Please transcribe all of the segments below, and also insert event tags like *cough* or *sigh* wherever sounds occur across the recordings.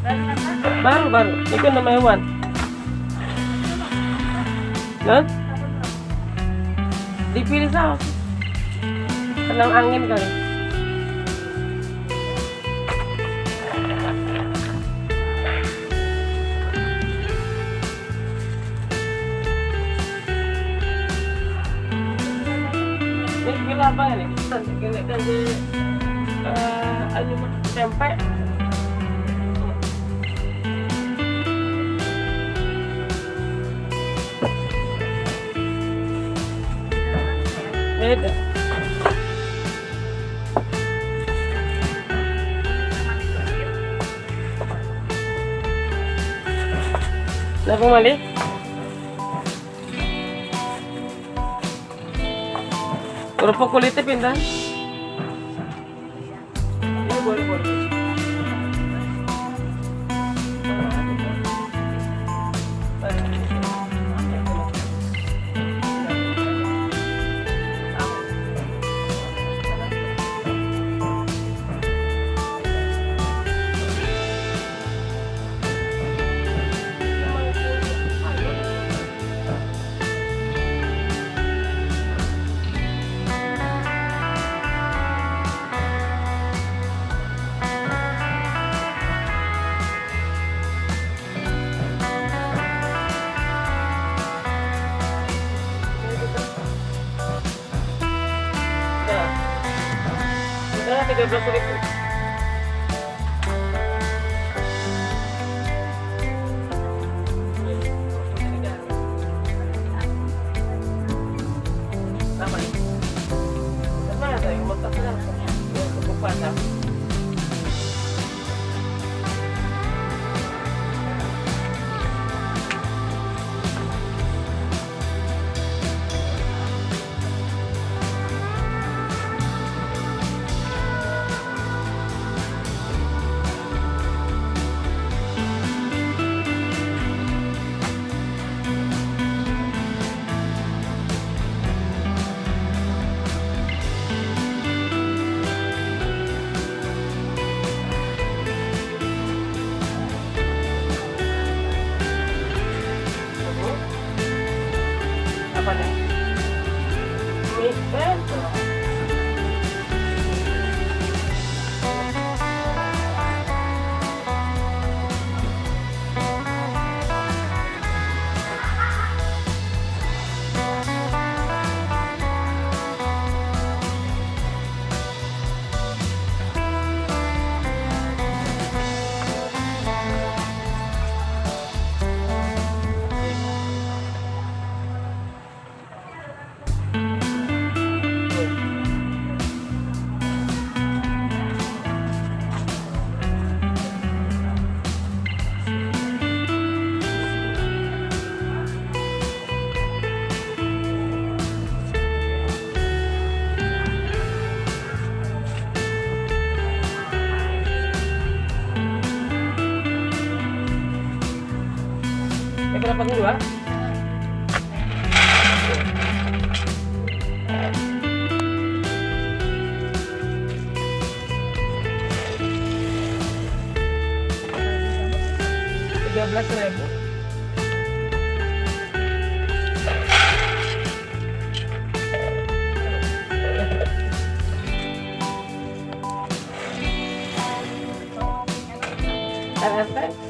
Baru baru. Itu nama hewan. Hah? Dipilih sama. Tenang angin kali. Ini apa ini? Dari eh anu tempe. Beda. Kenapa Mali? Kerupuk kulitnya pindah. Udah tiga belas ribu. Sama ya? Yang kenal? Ya, for now. Berapa kedua? Tiga belas ribu. RST?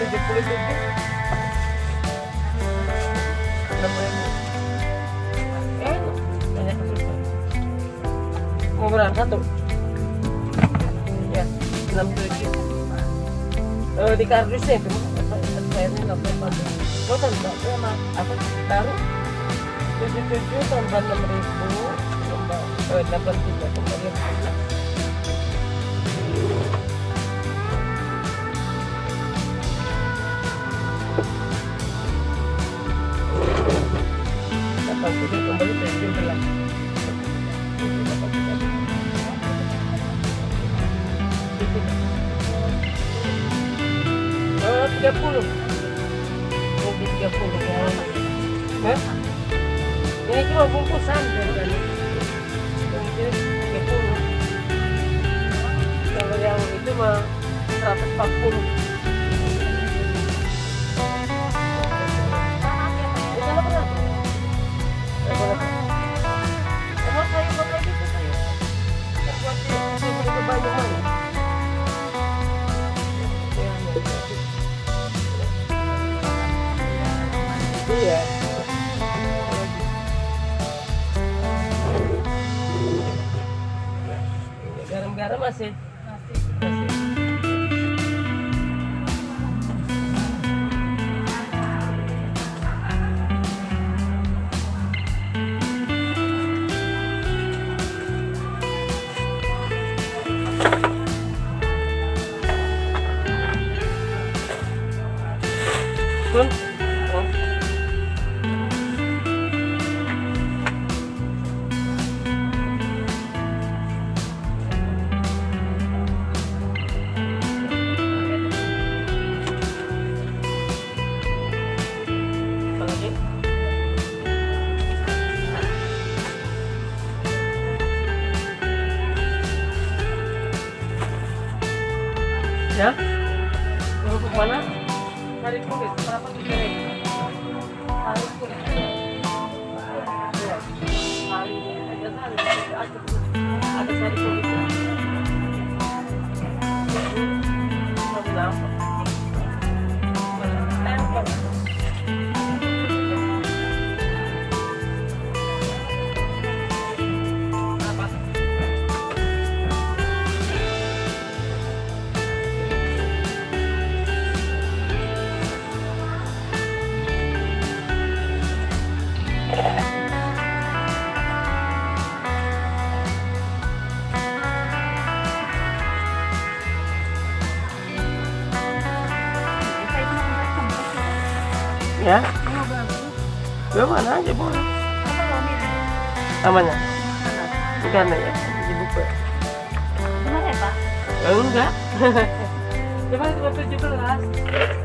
77 mau berang tuh ya 67 eh di kardus ya cuma saya nggak apa kau tambah sama taruh 77 tambah enam ribu tambah eh, 83 tambah Jadi kembali ke simple lagi. Oh, 30. Ya. Ini cuma bungkusan. Kalau yang itu mah 140. আছে Ya? Mau ke mana? Cari kulit, cari? Cari kulit. Iya. Cari, ada cari kulit. Ya? Ya mana aja boleh. Namanya? Bukan ya? Dibuka. Benar ya Pak? *laughs* Ya enggak. Coba cuma 17.